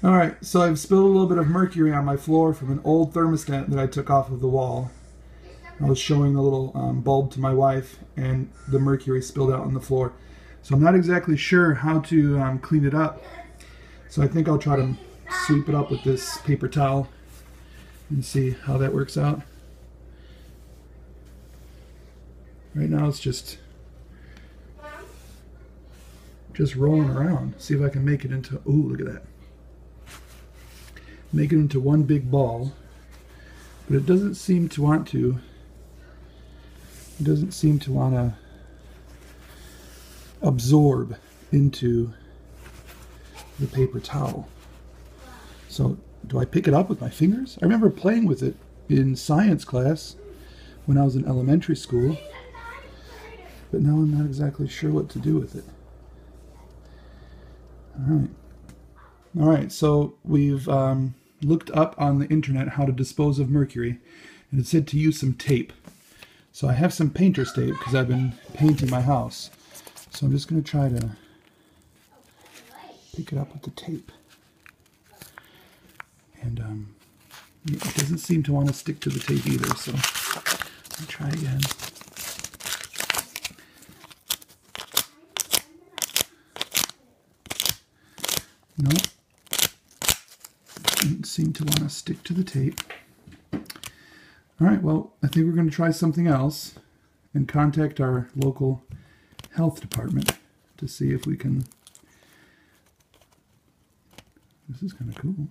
All right, so I've spilled a little bit of mercury on my floor from an old thermostat that I took off of the wall. I was showing the little um, bulb to my wife, and the mercury spilled out on the floor. So I'm not exactly sure how to um, clean it up. So I think I'll try to sweep it up with this paper towel and see how that works out. Right now it's just just rolling around. See if I can make it into, oh, look at that. Make it into one big ball. But it doesn't seem to want to. It doesn't seem to want to absorb into the paper towel. So do I pick it up with my fingers? I remember playing with it in science class when I was in elementary school. But now I'm not exactly sure what to do with it. All right. All right, so we've um, looked up on the internet how to dispose of mercury, and it said to use some tape. So I have some painter's tape because I've been painting my house. So I'm just going to try to pick it up with the tape. And um, it doesn't seem to want to stick to the tape either, so me try again. No. Didn't seem to want to stick to the tape. All right, well, I think we're going to try something else and contact our local health department to see if we can... This is kind of cool.